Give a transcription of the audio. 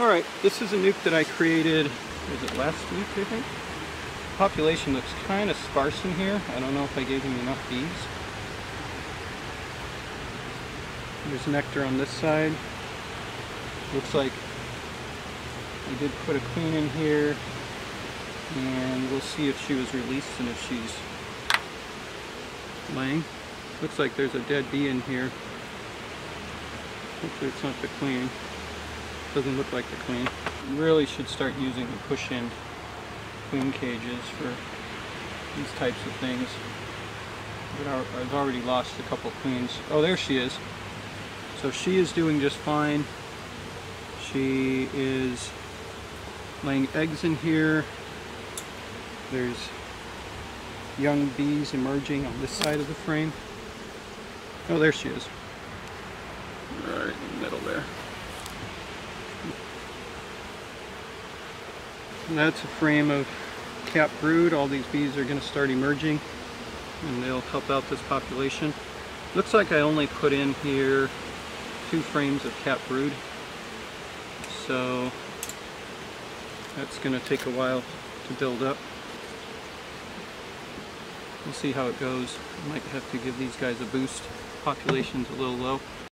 Alright, this is a nuc that I created, was it last week I think? Population looks kind of sparse in here. I don't know if I gave him enough bees. There's nectar on this side. Looks like I did put a queen in here and we'll see if she was released and if she's laying. Looks like there's a dead bee in here. Hopefully it's not the queen. Doesn't look like the queen. Really should start using the push-in queen cages for these types of things. But I've already lost a couple queens. Oh, there she is. So she is doing just fine. She is laying eggs in here. There's young bees emerging on this side of the frame. Oh, there she is. Right in the middle there. That's a frame of cap brood. All these bees are going to start emerging and they'll help out this population. Looks like I only put in here two frames of cap brood. So that's going to take a while to build up. We'll see how it goes. Might have to give these guys a boost. Population's a little low.